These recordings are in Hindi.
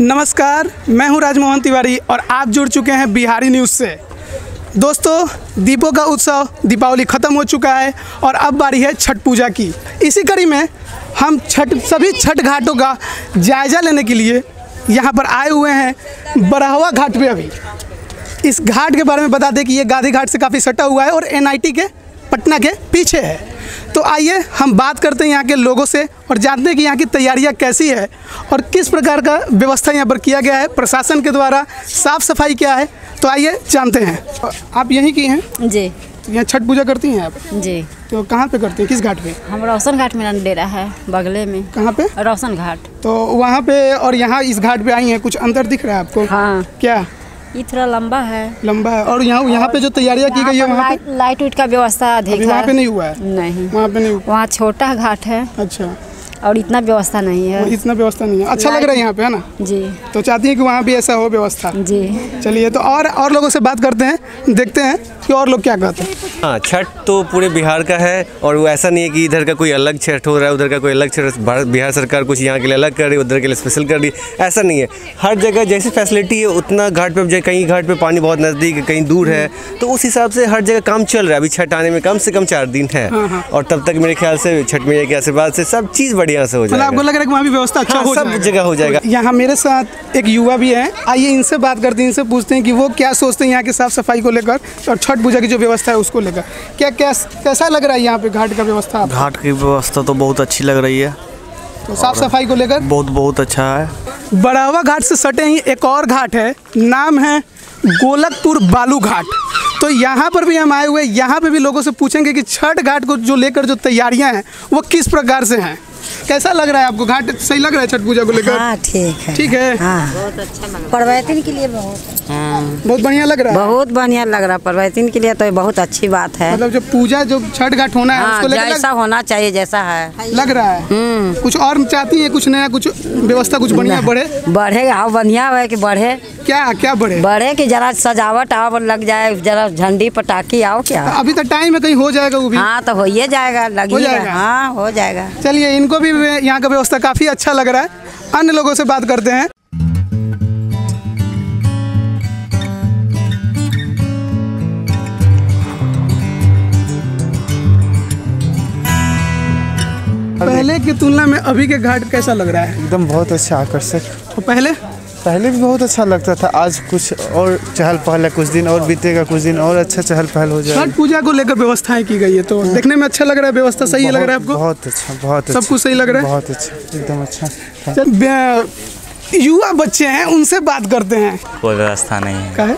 नमस्कार, मैं हूँ राजमोहन तिवारी और आप जुड़ चुके हैं बिहारी न्यूज़ से। दोस्तों, दीपों का उत्सव दीपावली ख़त्म हो चुका है और अब बारी है छठ पूजा की। इसी कड़ी में हम छठ, सभी छठ घाटों का जायज़ा लेने के लिए यहाँ पर आए हुए हैं बरहवा घाट पे अभी। इस घाट के बारे में बता दें कि ये गांधी घाट से काफ़ी सटा हुआ है और एनआईटी के, पटना के पीछे है। तो आइए हम बात करते हैं यहाँ के लोगों से और जानते हैं कि यहाँ की तैयारियाँ कैसी है और किस प्रकार का व्यवस्था यहाँ पर किया गया है प्रशासन के द्वारा साफ़ सफ़ाई क्या है। तो आइए जानते हैं। आप यहीं की हैं? जी। यहाँ छठ पूजा करती हैं आप? जी। तो कहाँ पे करती हैं? किस घाट पे? हम रोशन घाट में डेरा है बगले में। कहाँ पे? रोशन घाट। तो वहाँ पे और यहाँ इस घाट पे आई हैं कुछ अंतर दिख रहा है आपको? हाँ। क्या? ये थोड़ा लंबा है। लंबा है। और यहाँ यहाँ पे जो तैयारियाँ की गई है वहाँ लाइट उइट का व्यवस्था अधिक वहाँ पे नहीं हुआ है? नहीं। वहाँ पे नहीं हुआ? वहाँ छोटा घाट है। अच्छा। और इतना व्यवस्था नहीं है। इतना व्यवस्था नहीं है। अच्छा लग रहा है यहाँ पे है ना? जी। तो चाहती हैं कि वहाँ भी ऐसा हो व्यवस्था। जी। चलिए तो और और लोगों से बात करते हैं देखते हैं कि और लोग क्या कहते हैं। हाँ छठ तो पूरे बिहार का है और वो ऐसा नहीं है कि इधर का कोई अलग छठ हो रहा है उधर का कोई अलग छठ भारत बिहार सरकार कुछ यहाँ के लिए अलग कर रही है उधर के लिए स्पेशल कर रही है ऐसा नहीं है। हर जगह जैसी फैसिलिटी है उतना घाट पर कहीं घाट पे पानी बहुत नज़दीक है कहीं दूर है तो उस हिसाब से हर जगह काम चल रहा है। अभी छठ आने में कम से कम चार दिन है और तब तक मेरे ख्याल से छठ मैया के आशीर्वाद से सब चीज़ बढ़िया से हो मतलब आपको लग रहा है कि वहाँ भी व्यवस्था अच्छा हाँ, हो सब जगह हो जाएगा। यहाँ मेरे साथ एक युवा भी है। आइए इनसे बात करते हैं इनसे पूछते हैं कि वो क्या सोचते हैं यहाँ की साफ़ सफ़ाई को लेकर और छठ पूजा की जो व्यवस्था है उसको लेकर। क्या क्या कैसा लग रहा है यहाँ पे घाट का व्यवस्था घाट की व्यवस्था तो बहुत अच्छी लग रही है। तो साफ़ सफ़ाई को लेकर? बहुत बहुत अच्छा है। बड़ावा घाट से सटे ही एक और घाट है नाम है गोलकपुर बालू घाट। तो यहाँ पर भी हम आए हुए यहाँ पे भी लोगों से पूछेंगे कि छठ घाट को जो लेकर जो तैयारियाँ हैं वो किस प्रकार से हैं? कैसा लग रहा है आपको? घाट सही लग रहा है छठ पूजा को लेकर? हाँ ठीक है। ठीक है। हाँ। परवैतिन के लिए बहुत। बहुत बढ़िया लग रहा है? बहुत बढ़िया लग रहा है परवैतिन के लिए तो बहुत अच्छी बात है। मतलब जो पूजा जो छठ घाट होना है हाँ उसको लेकर जैसा होना चाहिए जैसा है। लग रहा है? कुछ और चाहती है कुछ नया कुछ व्यवस्था कुछ बढ़िया बढ़े? बढ़ेगा हाँ बढ़िया है कि बढ़े। क्या क्या बढ़े? बढ़े कि जरा सजावट आओ लग जाए जरा झंडी पटाखी आओ क्या? अभी तो टाइम है कहीं हो जाएगा वो भी। हाँ तो हो ही जाएगा हो लगी जाएगा? हाँ हो जाएगा। चलिए इनको भी यहाँ का व्यवस्था काफ़ी अच्छा लग रहा है। अन्य लोगों से बात करते हैं। पहले की तुलना में अभी के घाट कैसा लग रहा है? एकदम बहुत अच्छा आकर्षक। और पहले? पहले भी बहुत अच्छा लगता था। आज कुछ और चहल पहल है कुछ दिन और बीतेगा कुछ दिन और अच्छा चहल पहल हो जाएगा। छठ पूजा को लेकर व्यवस्थाएँ की गई है? तो देखने में अच्छा लग रहा है? व्यवस्था सही लग रहा है आपको? बहुत अच्छा बहुत सब अच्छा। कुछ सही लग रहा है? बहुत अच्छा एकदम अच्छा। युवा बच्चे हैं उनसे बात करते हैं। कोई व्यवस्था नहीं है। है?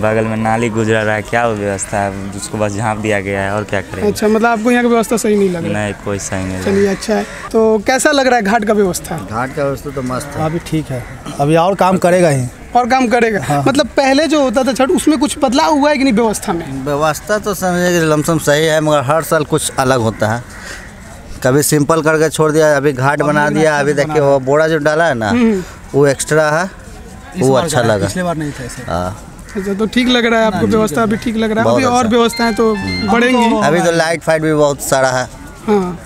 बगल में नाली गुजरा रहा है क्या वो व्यवस्था है? उसको बस झाँप दिया गया है और क्या करें अच्छा मतलब आपको यहाँ की व्यवस्था सही नहीं लग रही? नहीं कोई सही नहीं चलिए अच्छा है। तो कैसा लग रहा है घाट का व्यवस्था? घाट का व्यवस्था तो मस्त है। अभी ठीक है। अभी और काम करेगा ही। और काम करेगा? हाँ। मतलब पहले जो होता था छठ उसमें कुछ बदलाव हुआ है कि नहीं व्यवस्था में? व्यवस्था तो समझे कि लमसम सही है मगर हर साल कुछ अलग होता है। कभी सिंपल करके छोड़ दिया अभी घाट बना दिया अभी देखिए वो बोरा जो डाला है ना वो एक्स्ट्रा है वो अच्छा लगा। बार नहीं था हाँ। अच्छा तो ठीक लग रहा है आपको व्यवस्था अभी ठीक लग रहा है? अभी और व्यवस्था व्यवस्थाएँ तो बढ़ेंगी। अभी तो लाइट फाइट भी बहुत सारा है। हाँ।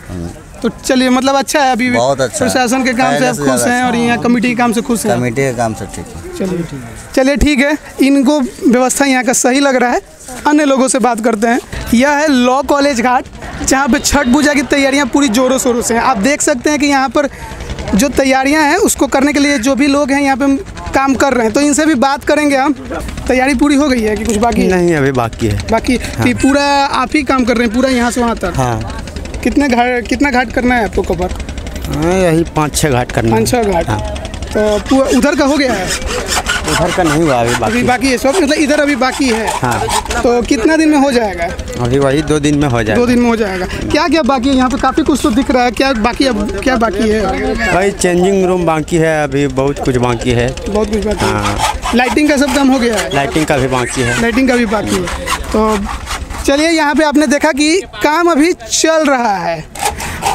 तो चलिए मतलब अच्छा है अभी बहुत अच्छा प्रशासन के काम से आप खुश हैं और अच्छा। यहाँ कमेटी के काम से खुश हैं? कमेटी के काम से ठीक है। चलिए ठीक है। चलिए ठीक है। इनको व्यवस्था यहाँ का सही लग रहा है। अन्य लोगों से बात करते हैं। यह है लॉ कॉलेज घाट। जहाँ पे छठ पूजा की तैयारियाँ पूरी जोरों शोरों से हैं। आप देख सकते हैं कि यहाँ पर जो तैयारियाँ हैं उसको करने के लिए जो भी लोग हैं यहाँ पे काम कर रहे हैं। तो इनसे भी बात करेंगे हम। तैयारी पूरी हो गई है कि कुछ बाकी नहीं अभी बाकी है। बाकी कि पूरा आप ही काम कर रहे हैं पूरा यहाँ से वहाँ तक? हाँ। कितने घाट कितना घाट करना है आपको कवर? हाँ, यही पाँच छः घाट करना पाँच छः घाट। तो पूरा उधर का हो गया है? उधर का नहीं हुआ अभी बाकी। अभी बाकी है सब मतलब इधर अभी बाकी है। हाँ। तो कितना दिन में हो जाएगा? अभी वही दो दिन में हो जाएगा। दो दिन में हो जाएगा। क्या क्या बाकी है? यहाँ पे काफ़ी कुछ तो दिख रहा है। क्या बाकी अब क्या बाकी है? भाई चेंजिंग रूम बाकी है अभी बहुत कुछ बाकी है। बहुत कुछ बाकी हाँ। लाइटिंग का सब काम हो गया है? लाइटिंग का भी बाकी है। लाइटिंग का भी बाकी है। तो चलिए यहाँ पे आपने देखा कि काम अभी चल रहा है।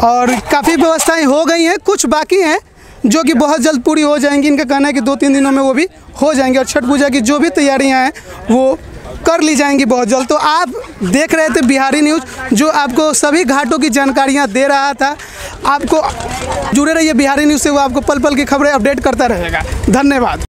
और काफ़ी व्यवस्थाएँ हो गई हैं कुछ बाकी हैं जो कि बहुत जल्द पूरी हो जाएँगी। इनका कहना है कि दो तीन दिनों में वो भी हो जाएँगी और छठ पूजा की जो भी तैयारियाँ हैं, वो कर ली जाएँगी बहुत जल्द। तो आप देख रहे थे बिहारी न्यूज़, जो आपको सभी घाटों की जानकारियाँ दे रहा था। आपको जुड़े रहिए बिहारी न्यूज़ से, वो आपको पल पल की खबरें अपडेट करता रहेगा। धन्यवाद।